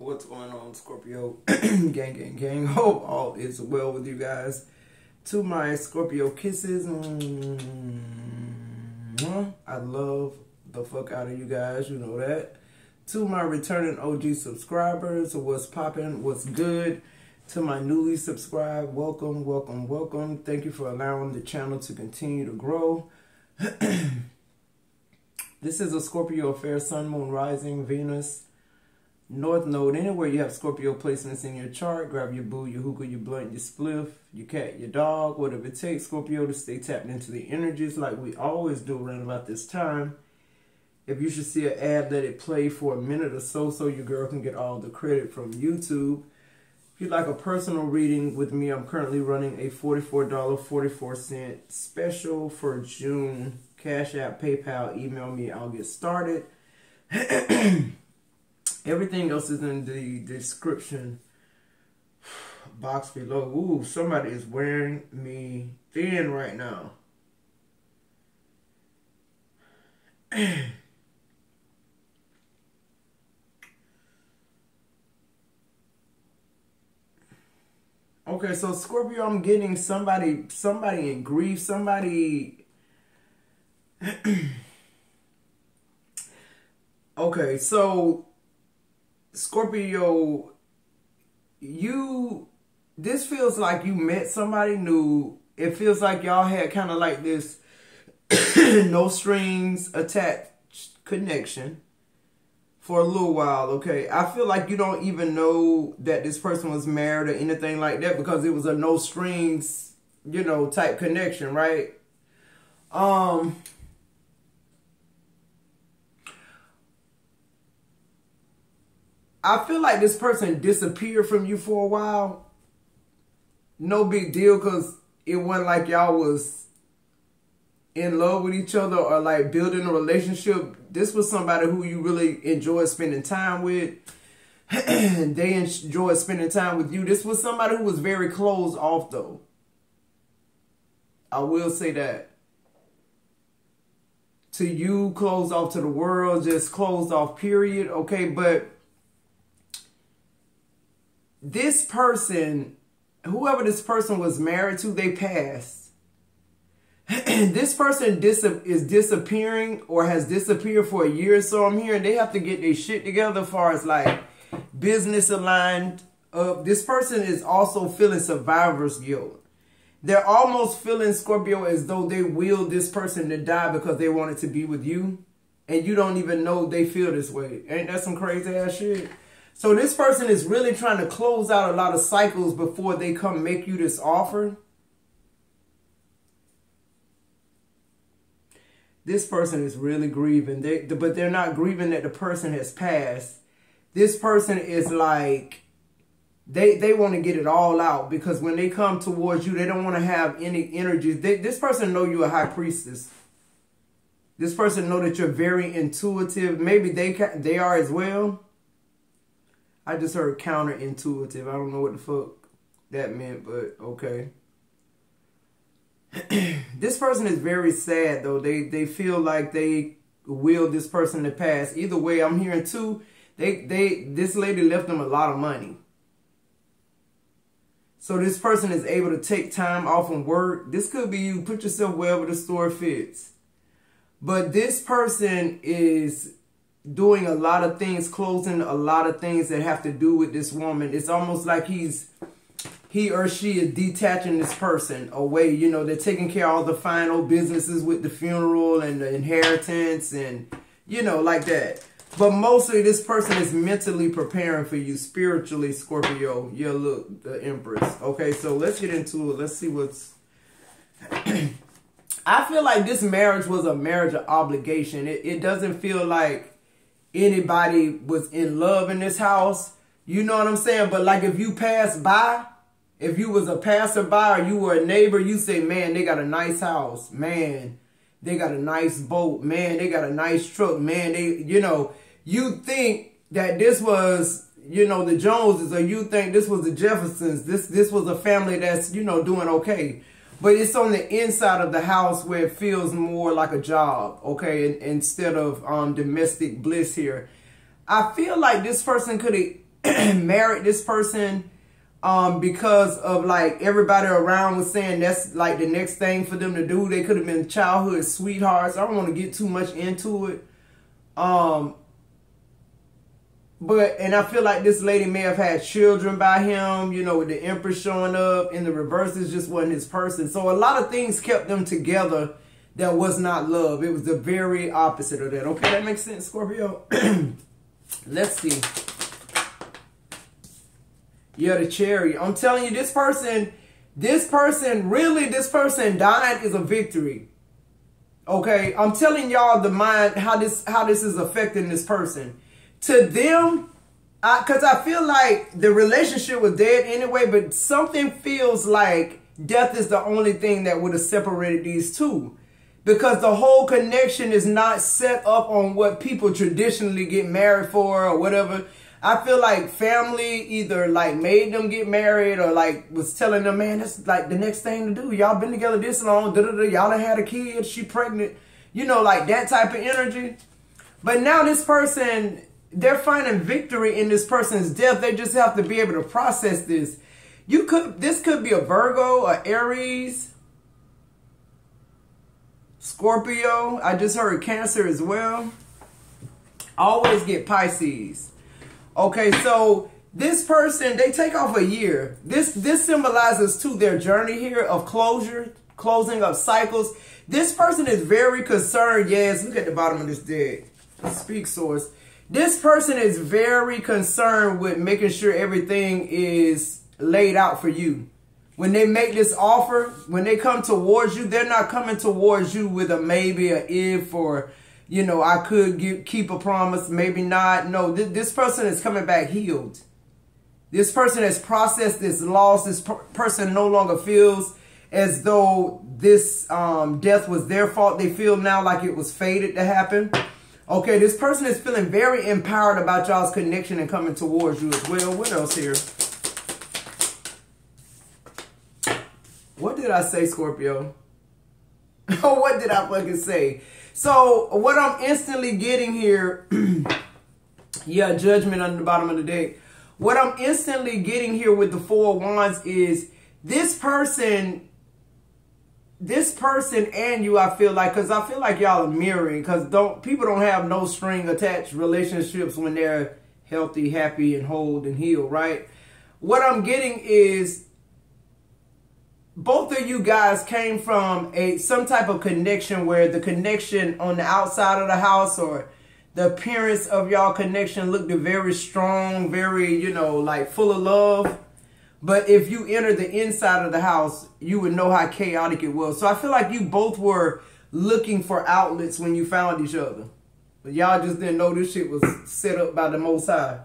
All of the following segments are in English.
What's going on, Scorpio? gang, gang, gang. Hope all is well with you guys. To my Scorpio kisses, mm, I love the fuck out of you guys. You know that. To my returning OG subscribers, what's popping? What's good? To my newly subscribed, welcome, welcome, welcome. Thank you for allowing the channel to continue to grow. this is a Scorpio affair, Sun, Moon, Rising, Venus North Node, anywhere you have Scorpio placements in your chart, grab your boo, your hookah, your blunt, your spliff, your cat, your dog, whatever it takes, Scorpio, to stay tapped into the energies like we always do around about this time. If you should see an ad, let it play for a minute or so so your girl can get all the credit from YouTube. If you'd like a personal reading with me, I'm currently running a $44.44 special for June. Cash App, PayPal, email me, I'll get started. Everything else is in the description box below. Ooh, somebody is wearing me thin right now. okay, so Scorpio, I'm getting somebody, somebody in grief, somebody. okay, so Scorpio, you this feels like you met somebody new. It feels like y'all had kind of like this no strings attached connection for a little while, okay? I feel like you don't even know that this person was married or anything like that because it was a no strings, you know, type connection, right? Um I feel like this person disappeared from you for a while. No big deal because it wasn't like y'all was in love with each other or like building a relationship. This was somebody who you really enjoyed spending time with. And they enjoyed spending time with you. This was somebody who was very closed off though. I will say that. To you, closed off to the world, just closed off, period. Okay, but this person, whoever this person was married to, they passed. this person dis- is disappearing or has disappeared for a year or so. I'm here and they have to get their shit together as far as like business aligned. This person is also feeling survivor's guilt. They're almost feeling Scorpio as though they willed this person to die because they wanted to be with you. And you don't even know they feel this way. Ain't that some crazy ass shit? So this person is really trying to close out a lot of cycles before they come make you this offer. This person is really grieving, they, but they're not grieving that the person has passed. This person is like, they, they want to get it all out because when they come towards you, they don't want to have any energy. They, this person know you're a high priestess. This person know that you're very intuitive. Maybe they they are as well. I just heard counterintuitive. I don't know what the fuck that meant, but okay. this person is very sad though. They they feel like they will this person to pass. Either way, I'm hearing too. They they this lady left them a lot of money. So this person is able to take time off from work. This could be you. Put yourself wherever the store fits. But this person is doing a lot of things, closing a lot of things that have to do with this woman. It's almost like he's he or she is detaching this person away. You know, they're taking care of all the final businesses with the funeral and the inheritance and, you know, like that. But mostly this person is mentally preparing for you spiritually, Scorpio. Yeah, look, the Empress. Okay, so let's get into it. Let's see what's... I feel like this marriage was a marriage of obligation. It, it doesn't feel like anybody was in love in this house. You know what I'm saying? But like if you pass by, if you was a passerby or you were a neighbor, you say, man, they got a nice house. Man, they got a nice boat. Man, they got a nice truck. Man, they, you know, you think that this was, you know, the Joneses or you think this was the Jeffersons. This, this was a family that's, you know, doing okay. But it's on the inside of the house where it feels more like a job, okay, instead of um, domestic bliss here. I feel like this person could have married this person um, because of like everybody around was saying that's like the next thing for them to do. They could have been childhood sweethearts. I don't want to get too much into it. Um, but and I feel like this lady may have had children by him, you know, with the Empress showing up and the reverses just wasn't his person. So a lot of things kept them together that was not love. It was the very opposite of that. Okay, that makes sense, Scorpio. Let's see. Yeah, the chariot. I'm telling you, this person, this person, really, this person dying is a victory. Okay, I'm telling y'all the mind how this how this is affecting this person to them, because I, I feel like the relationship was dead anyway, but something feels like death is the only thing that would have separated these two. Because the whole connection is not set up on what people traditionally get married for or whatever. I feel like family either like made them get married or like was telling them, man, that's like the next thing to do. Y'all been together this long, da da da. Y'all done had a kid, she pregnant, you know, like that type of energy. But now this person they're finding victory in this person's death. They just have to be able to process this. You could this could be a Virgo, a Aries, Scorpio. I just heard Cancer as well. Always get Pisces. Okay, so this person they take off a year. This this symbolizes to their journey here of closure, closing of cycles. This person is very concerned. Yes, look at the bottom of this deck. Speak source this person is very concerned with making sure everything is laid out for you. When they make this offer, when they come towards you, they're not coming towards you with a maybe, a if, or, you know, I could keep a promise, maybe not. No, th this person is coming back healed. This person has processed this loss. This per person no longer feels as though this um, death was their fault. They feel now like it was fated to happen. Okay, this person is feeling very empowered about y'all's connection and coming towards you as well. What else here? What did I say, Scorpio? what did I fucking say? So, what I'm instantly getting here, yeah, judgment on the bottom of the deck. What I'm instantly getting here with the Four Wands is this person this person and you, I feel like, because I feel like y'all are mirroring, because don't people don't have no string attached relationships when they're healthy, happy, and whole and healed, right? What I'm getting is both of you guys came from a some type of connection where the connection on the outside of the house or the appearance of y'all connection looked very strong, very, you know, like full of love but if you enter the inside of the house, you would know how chaotic it was. So I feel like you both were looking for outlets when you found each other. But y'all just didn't know this shit was set up by the Most High.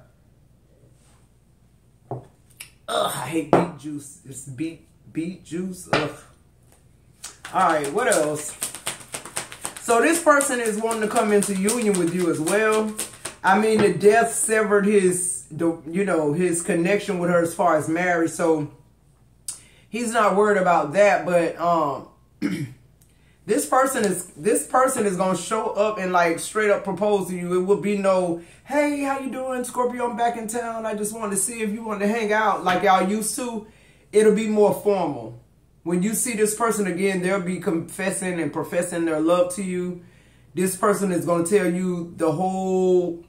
Ugh, I hate beet juice. It's beet, beet juice. Ugh. All right, what else? So this person is wanting to come into union with you as well. I mean, the death severed his the you know his connection with her as far as marriage. So he's not worried about that. But um, this person is this person is gonna show up and like straight up propose to you. It will be no, hey, how you doing, Scorpio? I'm back in town. I just wanted to see if you wanted to hang out like y'all used to. It'll be more formal. When you see this person again, they'll be confessing and professing their love to you. This person is to tell you the whole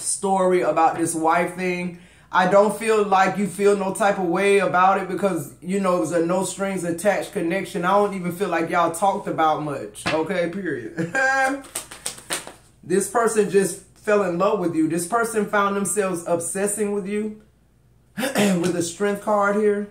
story about this wife thing. I don't feel like you feel no type of way about it because, you know, it was a no strings attached connection. I don't even feel like y'all talked about much. Okay, period. this person just fell in love with you. This person found themselves obsessing with you with a strength card here.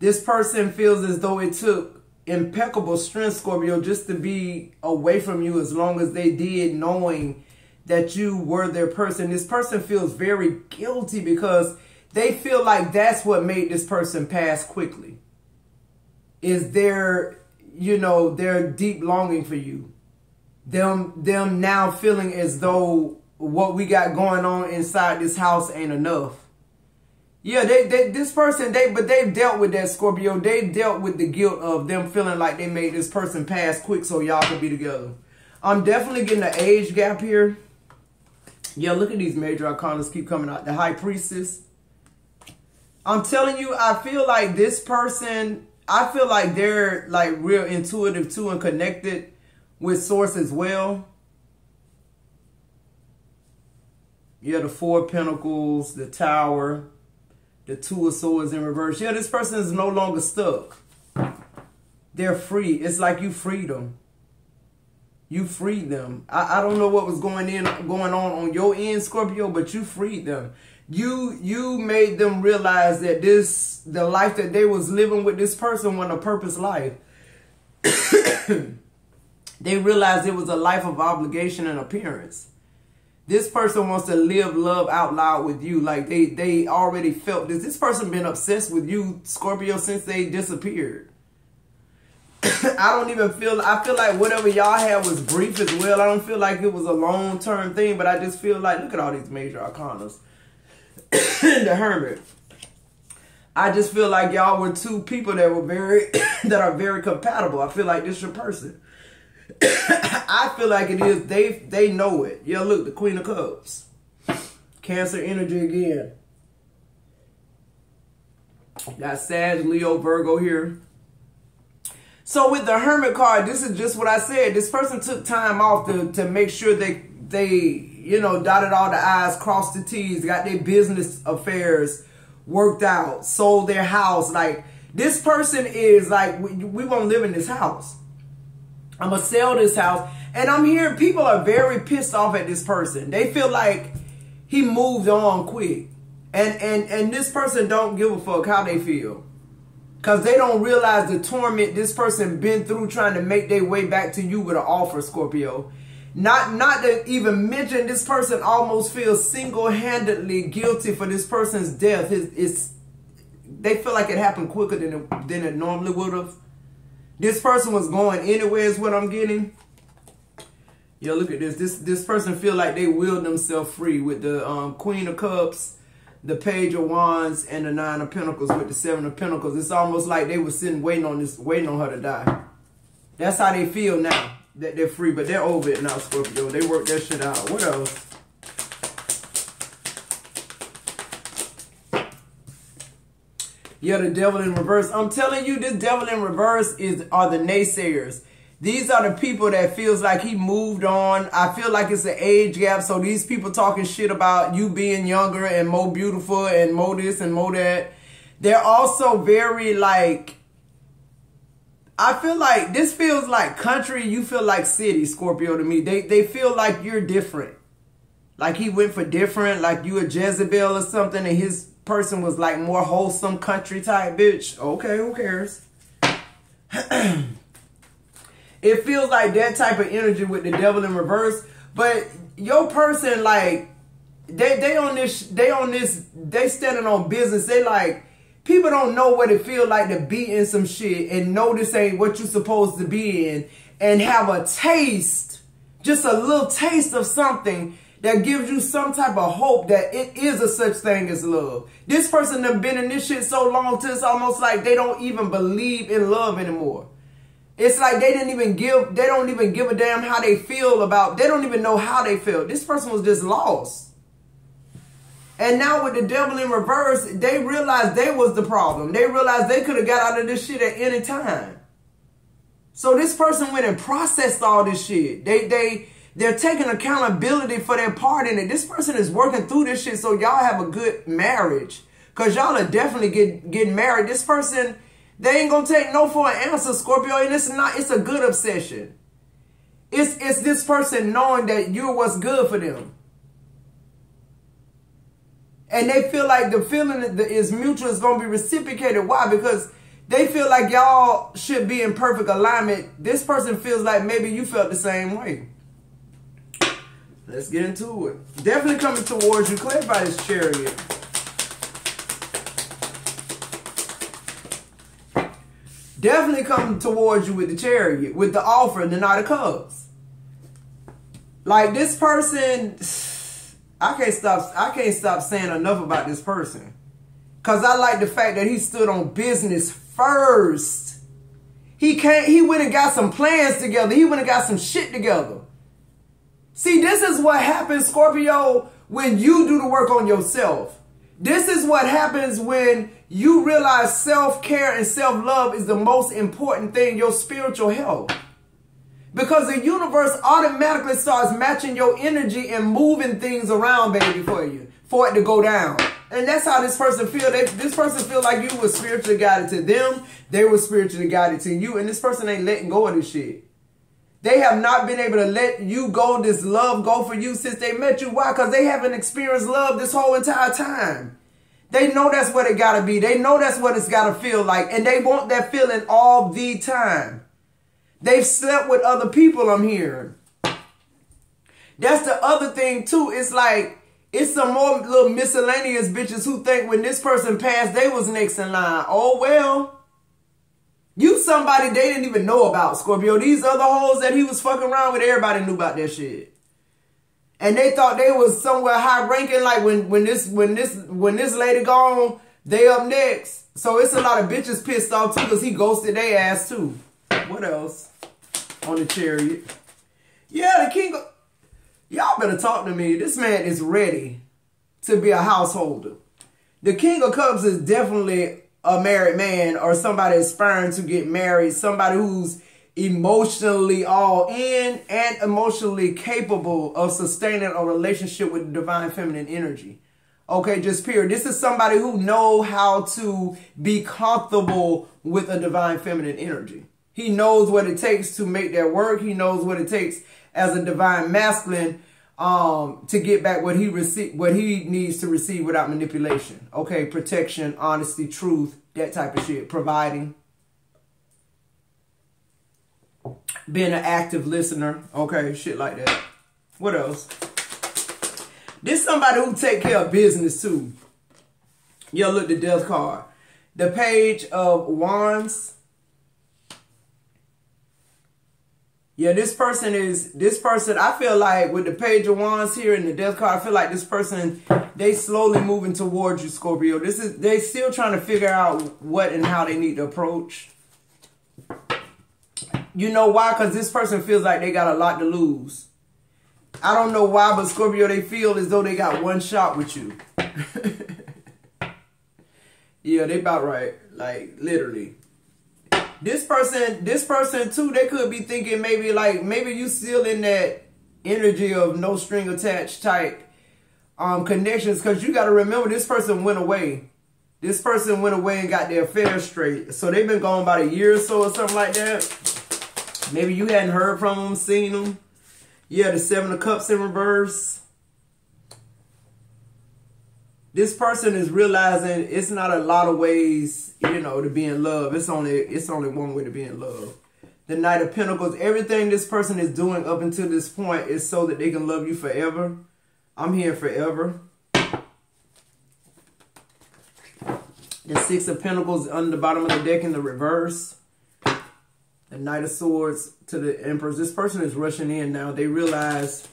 This person feels as though it took impeccable strength, Scorpio, just to be away from you as long as they did, knowing that you were their person. This person feels very guilty because they feel like that's what made this person pass quickly. Is their, you know, their deep longing for you. Them, them now feeling as though what we got going on inside this house ain't enough. Yeah, they, they this person, they but they've dealt with that Scorpio. They dealt with the guilt of them feeling like they made this person pass quick so y'all could be together. I'm definitely getting an age gap here. Yeah, look at these major arcanas keep coming out. The high priestess. I'm telling you, I feel like this person, I feel like they're like real intuitive too and connected with source as well. Yeah, the four pentacles, the tower, the two of swords in reverse. Yeah, this person is no longer stuck. They're free. It's like you freed them. You freed them. I, I don't know what was going in going on on your end, Scorpio, but you freed them. You you made them realize that this the life that they was living with this person was a purpose life. they realized it was a life of obligation and appearance. This person wants to live love out loud with you. Like they they already felt this. This person been obsessed with you, Scorpio, since they disappeared. I don't even feel, I feel like whatever y'all had was brief as well. I don't feel like it was a long-term thing, but I just feel like, look at all these major arcanas. the Hermit. I just feel like y'all were two people that were very, that are very compatible. I feel like this your person. I feel like it is, they, they know it. Yeah, look, the Queen of Cups. Cancer energy again. Got Sag, Leo, Virgo here. So with the Hermit card, this is just what I said. This person took time off to, to make sure they, they, you know, dotted all the I's, crossed the T's, got their business affairs worked out, sold their house. Like, this person is like, we, we won't live in this house. I'm to sell this house. And I'm hearing people are very pissed off at this person. They feel like he moved on quick. And, and, and this person don't give a fuck how they feel. Because they don't realize the torment this person been through trying to make their way back to you with an offer, Scorpio. Not, not to even mention this person almost feels single-handedly guilty for this person's death. It's, it's, they feel like it happened quicker than it, than it normally would have. This person was going anywhere is what I'm getting. Yo, look at this. This this person feel like they willed themselves free with the um, Queen of Cups the page of wands and the nine of pentacles with the seven of pentacles. It's almost like they were sitting waiting on this, waiting on her to die. That's how they feel now that they're free, but they're over it now, Scorpio. They work that shit out. What else? Yeah, the devil in reverse. I'm telling you, this devil in reverse is are the naysayers. These are the people that feels like he moved on. I feel like it's an age gap. So these people talking shit about you being younger and more beautiful and more this and more that. They're also very like, I feel like this feels like country. You feel like city, Scorpio to me. They, they feel like you're different. Like he went for different, like you a Jezebel or something. And his person was like more wholesome country type bitch. Okay, who cares? It feels like that type of energy with the devil in reverse. But your person, like, they they on this, they on this, they standing on business. They like, people don't know what it feel like to be in some shit and know this ain't what you supposed to be in and have a taste, just a little taste of something that gives you some type of hope that it is a such thing as love. This person have been in this shit so long till it's almost like they don't even believe in love anymore. It's like they didn't even give, they don't even give a damn how they feel about, they don't even know how they feel. This person was just lost. And now with the devil in reverse, they realized they was the problem. They realized they could have got out of this shit at any time. So this person went and processed all this shit. They, they, they're taking accountability for their part in it. This person is working through this shit so y'all have a good marriage. Because y'all are definitely get, getting married. This person they ain't gonna take no for an answer, Scorpio, and it's not, it's a good obsession. It's, it's this person knowing that you're what's good for them. And they feel like the feeling is mutual is to be reciprocated. Why? Because they feel like y'all should be in perfect alignment. This person feels like maybe you felt the same way. Let's get into it. Definitely coming towards you. Clarify this chariot. Definitely come towards you with the chariot, with the offer, and the Knight of Cups. Like this person, I can't stop. I can't stop saying enough about this person, cause I like the fact that he stood on business first. He can't. He went and got some plans together. He went and got some shit together. See, this is what happens, Scorpio, when you do the work on yourself. This is what happens when you realize self-care and self-love is the most important thing, your spiritual health. Because the universe automatically starts matching your energy and moving things around, baby, for you, for it to go down. And that's how this person feel. They, this person feel like you were spiritually guided to them. They were spiritually guided to you. And this person ain't letting go of this shit. They have not been able to let you go, this love go for you since they met you. Why? Because they haven't experienced love this whole entire time. They know that's what it got to be. They know that's what it's got to feel like. And they want that feeling all the time. They've slept with other people, I'm hearing. That's the other thing, too. It's like, it's some more little miscellaneous bitches who think when this person passed, they was next in line. Oh, well. You somebody they didn't even know about, Scorpio. These other hoes that he was fucking around with, everybody knew about that shit. And they thought they was somewhere high ranking, like when when this when this when this lady gone, they up next. So it's a lot of bitches pissed off too, because he ghosted their ass too. What else? On the chariot. Yeah, the king Y'all better talk to me. This man is ready to be a householder. The king of cups is definitely a married man or somebody aspiring to get married, somebody who's emotionally all in and emotionally capable of sustaining a relationship with divine feminine energy. Okay, just period. This is somebody who know how to be comfortable with a divine feminine energy. He knows what it takes to make that work. He knows what it takes as a divine masculine um, to get back what he receive, what he needs to receive without manipulation. Okay, protection, honesty, truth, that type of shit. Providing, being an active listener. Okay, shit like that. What else? This somebody who take care of business too. Yo, look the death card. The page of wands Yeah, this person is, this person, I feel like with the page of wands here and the death card, I feel like this person, they slowly moving towards you, Scorpio. This is, they still trying to figure out what and how they need to approach. You know why? Because this person feels like they got a lot to lose. I don't know why, but Scorpio, they feel as though they got one shot with you. yeah, they about right. Like, literally this person, this person too, they could be thinking maybe like, maybe you still in that energy of no string attached type um, connections. Cause you got to remember this person went away. This person went away and got their affairs straight. So they've been gone about a year or so or something like that. Maybe you hadn't heard from them, seen them. Yeah, the seven of cups in reverse this person is realizing it's not a lot of ways, you know, to be in love. It's only it's only one way to be in love. The Knight of Pentacles, everything this person is doing up until this point is so that they can love you forever. I'm here forever. The Six of Pentacles on the bottom of the deck in the reverse. The Knight of Swords to the Empress. This person is rushing in now. They realize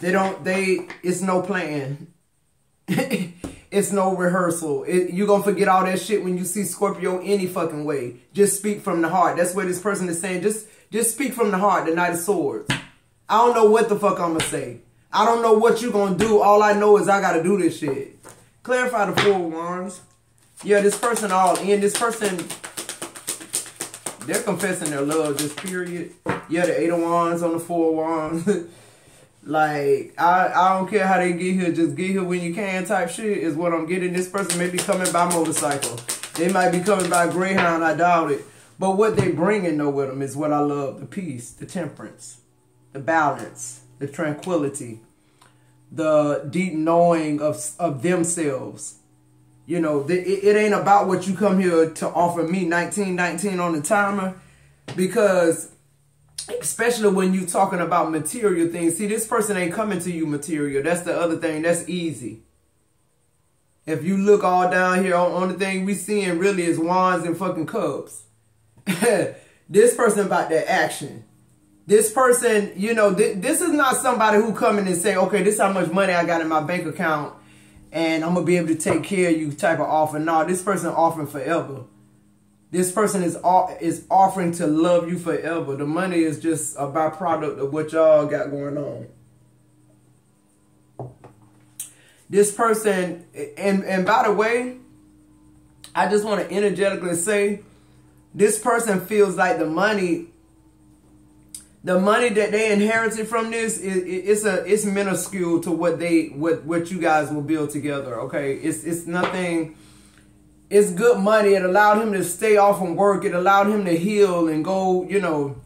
they don't, they, it's no plan. it's no rehearsal. It, you're going to forget all that shit when you see Scorpio any fucking way. Just speak from the heart. That's what this person is saying. Just, just speak from the heart, the Knight of Swords. I don't know what the fuck I'm going to say. I don't know what you're going to do. All I know is I got to do this shit. Clarify the four wands. Yeah, this person all in. This person, they're confessing their love, just period. Yeah, the eight of wands on the four of wands. Like, I, I don't care how they get here, just get here when you can type shit is what I'm getting. This person may be coming by motorcycle. They might be coming by Greyhound, I doubt it. But what they bringing though with them is what I love. The peace, the temperance, the balance, the tranquility, the deep knowing of, of themselves. You know, the, it, it ain't about what you come here to offer me 1919 on the timer because especially when you talking about material things. See, this person ain't coming to you material. That's the other thing. That's easy. If you look all down here, only thing we seeing really is wands and fucking cups. this person about that action. This person, you know, th this is not somebody who come in and say, okay, this is how much money I got in my bank account and I'm to be able to take care of you type of offer. No, this person offering forever. This person is is offering to love you forever. The money is just a byproduct of what y'all got going on. This person, and, and by the way, I just want to energetically say, this person feels like the money the money that they inherited from this is it's a it's minuscule to what they what what you guys will build together. Okay, it's it's nothing. It's good money. It allowed him to stay off from work. It allowed him to heal and go, you know,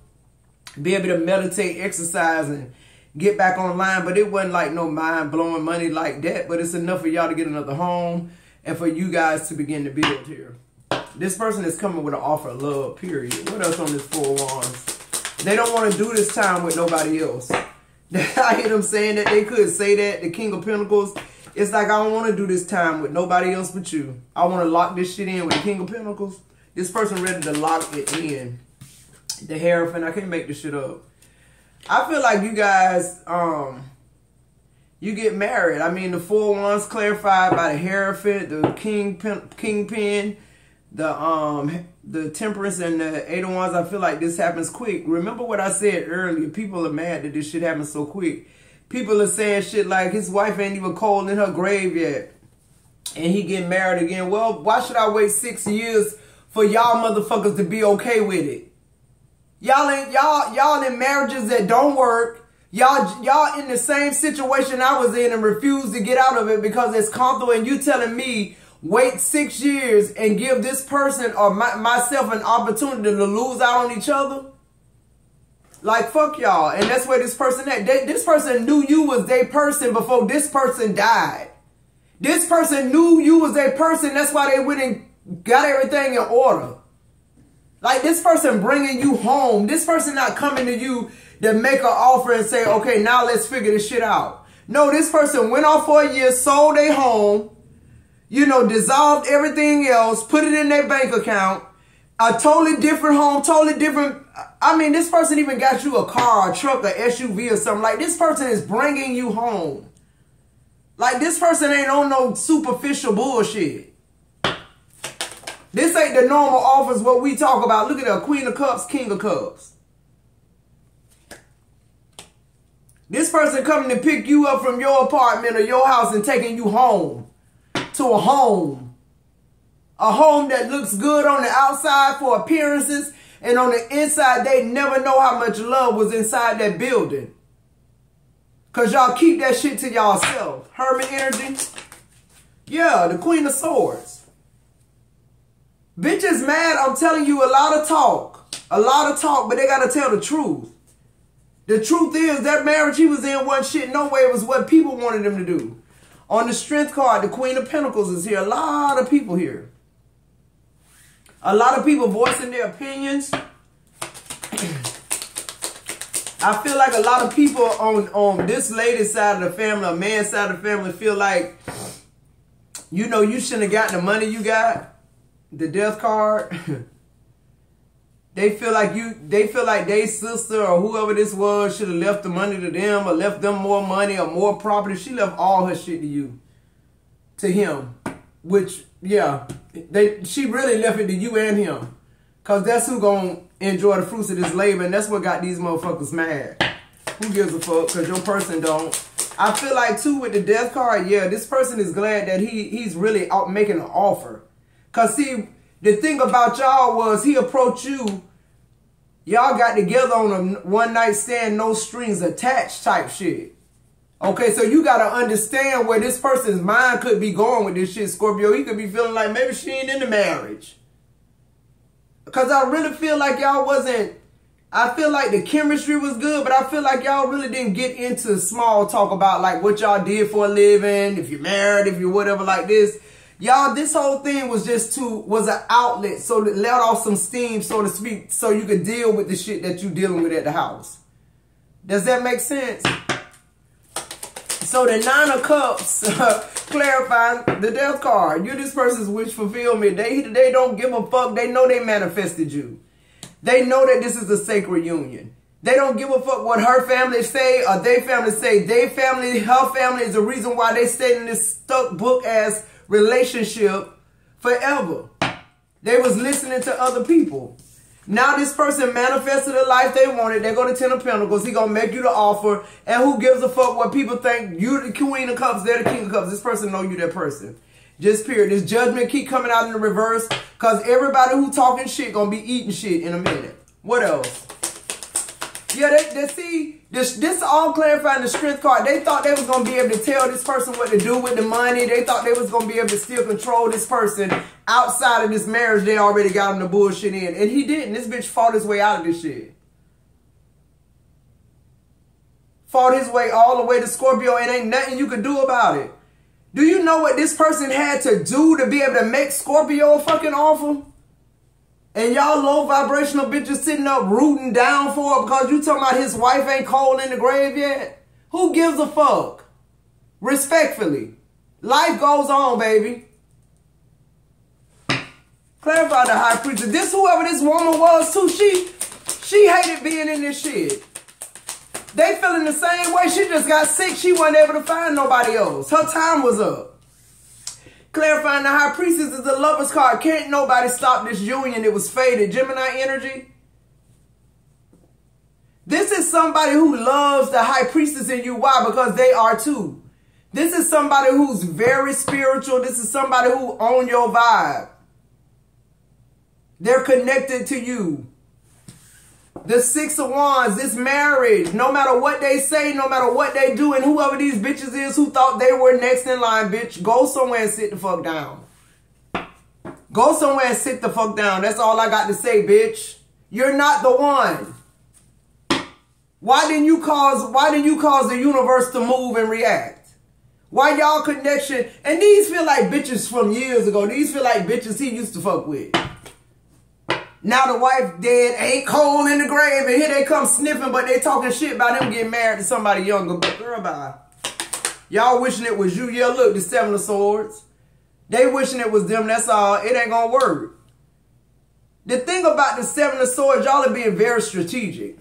be able to meditate, exercise, and get back online. But it wasn't like no mind blowing money like that. But it's enough for y'all to get another home and for you guys to begin to build here. This person is coming with an offer of love. Period. What else on this four wands? They don't want to do this time with nobody else. I hear them saying that they could say that, the King of Pentacles. It's like, I don't want to do this time with nobody else but you. I want to lock this shit in with the King of Pentacles. This person ready to lock it in. The Hierophant, I can't make this shit up. I feel like you guys, um, you get married. I mean, the four wands clarified by the Hierophant, the King, King Kingpin, the um the temperance and the eight of wands i feel like this happens quick. Remember what i said earlier people are mad that this shit happens so quick. People are saying shit like his wife ain't even cold in her grave yet and he get married again. Well why should i wait six years for y'all motherfuckers to be okay with it? Y'all ain't y'all y'all in marriages that don't work. Y'all y'all in the same situation i was in and refuse to get out of it because it's comfortable and you telling me wait six years and give this person or my, myself an opportunity to lose out on each other? Like, fuck y'all. And that's where this person at. They, this person knew you was their person before this person died. This person knew you was their person. That's why they went and got everything in order. Like, this person bringing you home. This person not coming to you to make an offer and say, okay, now let's figure this shit out. No, this person went off for a year, sold a home, you know, dissolved everything else, put it in their bank account, a totally different home, totally different. I mean, this person even got you a car, a truck, a SUV or something. Like, this person is bringing you home. Like, this person ain't on no superficial bullshit. This ain't the normal offers what we talk about. Look at the Queen of Cups, King of Cups. This person coming to pick you up from your apartment or your house and taking you home to a home. A home that looks good on the outside for appearances and on the inside they never know how much love was inside that building. Cause y'all keep that shit to y'allself. Hermit energy. Yeah, the Queen of Swords. Bitch is mad. I'm telling you a lot of talk. A lot of talk, but they gotta tell the truth. The truth is that marriage he was in wasn't shit no way. It was what people wanted him to do. On the strength card, the Queen of Pentacles is here. A lot of people here. A lot of people voicing their opinions. I feel like a lot of people on, on this lady's side of the family, a man's side of the family, feel like, you know, you shouldn't have gotten the money you got. The death card. they feel like you they feel like their sister or whoever this was should have left the money to them or left them more money or more property. She left all her shit to you. To him. Which, yeah, they she really left it to you and him. Cause that's who gonna enjoy the fruits of this labor, and that's what got these motherfuckers mad. Who gives a fuck? Cause your person don't. I feel like too with the death card, yeah, this person is glad that he he's really out making an offer. Cause see, the thing about y'all was he approached you. Y'all got together on a one night stand, no strings attached type shit. Okay, so you got to understand where this person's mind could be going with this shit, Scorpio. He could be feeling like maybe she ain't in the marriage. Because I really feel like y'all wasn't, I feel like the chemistry was good, but I feel like y'all really didn't get into small talk about like what y'all did for a living, if you're married, if you're whatever like this. Y'all, this whole thing was just to, was an outlet so to let off some steam, so to speak, so you could deal with the shit that you dealing with at the house. Does that make sense? So the Nine of Cups clarifies the death card. You're this person's wish fulfillment. They, they don't give a fuck. They know they manifested you. They know that this is a sacred union. They don't give a fuck what her family say or their family say. Their family, her family is the reason why they stay in this stuck book ass relationship forever. They was listening to other people. Now this person manifested the life they wanted. They go to Ten of Pentacles. He gonna make you the offer. And who gives a fuck what people think? You the Queen of Cups. They're the King of Cups. This person know you that person. Just period. This judgment keep coming out in the reverse. Cause everybody who talking shit gonna be eating shit in a minute. What else? Yeah, they, they see this. This all clarifying the strength card. They thought they was gonna be able to tell this person what to do with the money. They thought they was gonna be able to still control this person outside of this marriage. They already got him the bullshit in, and he didn't. This bitch fought his way out of this shit. Fought his way all the way to Scorpio, and ain't nothing you could do about it. Do you know what this person had to do to be able to make Scorpio fucking offer? And y'all low vibrational bitches sitting up rooting down for it because you talking about his wife ain't cold in the grave yet? Who gives a fuck? Respectfully. Life goes on, baby. Clarify the high priestess. This whoever this woman was too, she she hated being in this shit. They feeling the same way. She just got sick. She wasn't able to find nobody else. Her time was up. Clarifying the high priestess is the lover's card. Can't nobody stop this union. It was fated. Gemini energy. This is somebody who loves the high priestess in you. Why? Because they are too. This is somebody who's very spiritual. This is somebody who own your vibe. They're connected to you. The Six of Wands, this marriage, no matter what they say, no matter what they do, and whoever these bitches is who thought they were next in line, bitch, go somewhere and sit the fuck down. Go somewhere and sit the fuck down. That's all I got to say, bitch. You're not the one. Why didn't you cause, why didn't you cause the universe to move and react? Why y'all connection, and these feel like bitches from years ago. These feel like bitches he used to fuck with. Now the wife dead, ain't cold in the grave, and here they come sniffing, but they talking shit about them getting married to somebody younger. But girl, bye. Y'all wishing it was you. Yeah, look, the Seven of Swords. They wishing it was them, that's all. It ain't gonna work. The thing about the Seven of Swords, y'all are being very strategic.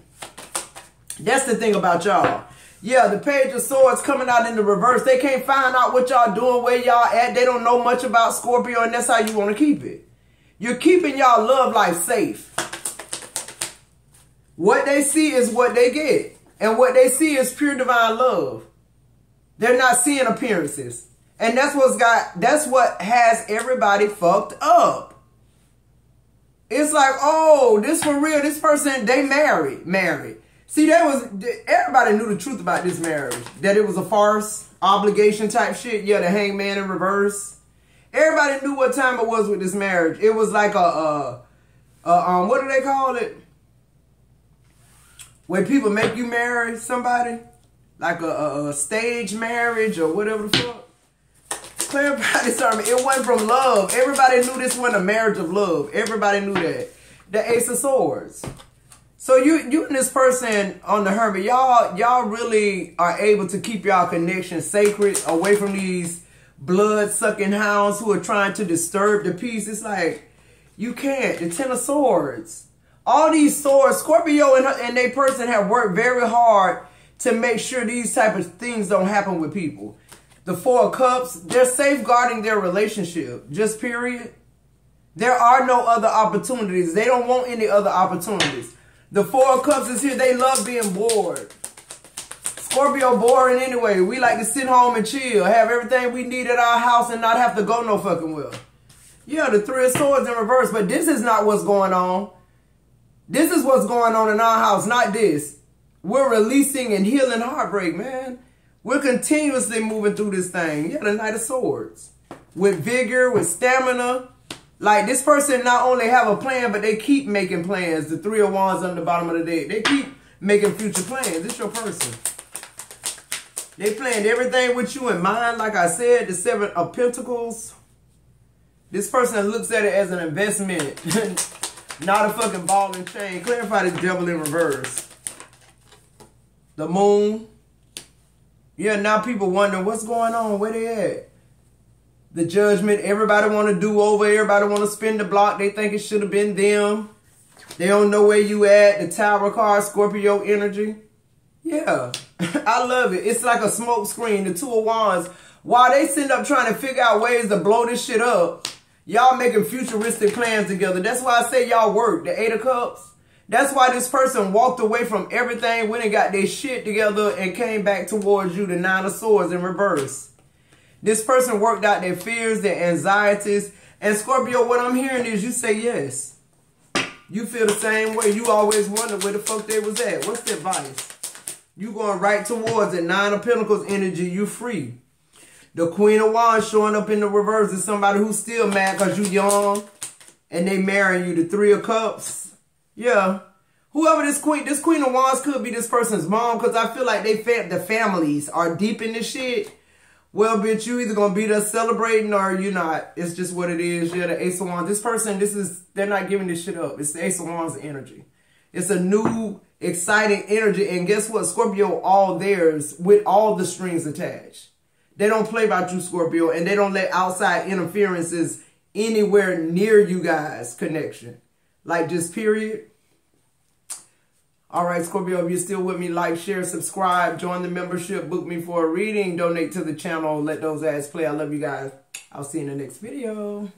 That's the thing about y'all. Yeah, the Page of Swords coming out in the reverse. They can't find out what y'all doing, where y'all at. They don't know much about Scorpio, and that's how you want to keep it. You're keeping y'all love life safe. What they see is what they get. And what they see is pure divine love. They're not seeing appearances. And that's what's got that's what has everybody fucked up. It's like, oh, this for real. This person, they married. Married. See, that was everybody knew the truth about this marriage. That it was a farce, obligation type shit. Yeah, the hangman in reverse. Everybody knew what time it was with this marriage. It was like a, a, a um, what do they call it? When people make you marry somebody, like a, a, stage marriage or whatever the fuck. This army. It went from love. Everybody knew this wasn't a marriage of love. Everybody knew that. The Ace of Swords. So you you and this person on the Hermit, y'all y'all really are able to keep y'all connection sacred away from these blood-sucking hounds who are trying to disturb the peace. It's like, you can't. The Ten of Swords. All these swords, Scorpio and, and they person have worked very hard to make sure these type of things don't happen with people. The Four of Cups, they're safeguarding their relationship. Just period. There are no other opportunities. They don't want any other opportunities. The Four of Cups is here. They love being bored. Scorpio boring anyway. We like to sit home and chill, have everything we need at our house and not have to go no fucking well. Yeah, the Three of Swords in reverse, but this is not what's going on. This is what's going on in our house, not this. We're releasing and healing heartbreak, man. We're continuously moving through this thing. Yeah, the Knight of Swords. With vigor, with stamina. Like, this person not only have a plan, but they keep making plans. The Three of Wands on the bottom of the deck. They keep making future plans. This your person. They planned everything with you in mind. Like I said, the Seven of Pentacles. This person looks at it as an investment. not a fucking ball and chain. Clarify the devil in reverse. The moon. Yeah, now people wonder what's going on. Where they at? The judgment. Everybody want to do over. Everybody want to spin the block. They think it should have been them. They don't know where you at. The tower card, Scorpio energy. Yeah, I love it. It's like a smoke screen, the two of wands. While they sitting up trying to figure out ways to blow this shit up, Y'all making futuristic plans together. That's why I say y'all work. The Eight of Cups. That's why this person walked away from everything, went and got their shit together, and came back towards you, the Nine of Swords in reverse. This person worked out their fears, their anxieties. And Scorpio, what I'm hearing is you say yes. You feel the same way. You always wonder where the fuck they was at. What's the advice? You going right towards it. Nine of Pentacles energy. You free. The Queen of Wands showing up in the reverse is somebody who's still mad because you young and they marrying you. The Three of Cups. Yeah. Whoever this queen, this Queen of Wands could be this person's mom because I feel like they fam the families are deep in this shit. Well, bitch, you either gonna be there celebrating or you not. It's just what it is. You're the Ace of Wands. This person, this is, they're not giving this shit up. It's the Ace of Wands energy. It's a new, exciting energy. And guess what? Scorpio, all theirs with all the strings attached. They don't play about you, Scorpio, and they don't let outside interferences anywhere near you guys connection. Like just period. All right, Scorpio, if you're still with me, like, share, subscribe, join the membership, book me for a reading, donate to the channel, let those ads play. I love you guys. I'll see you in the next video.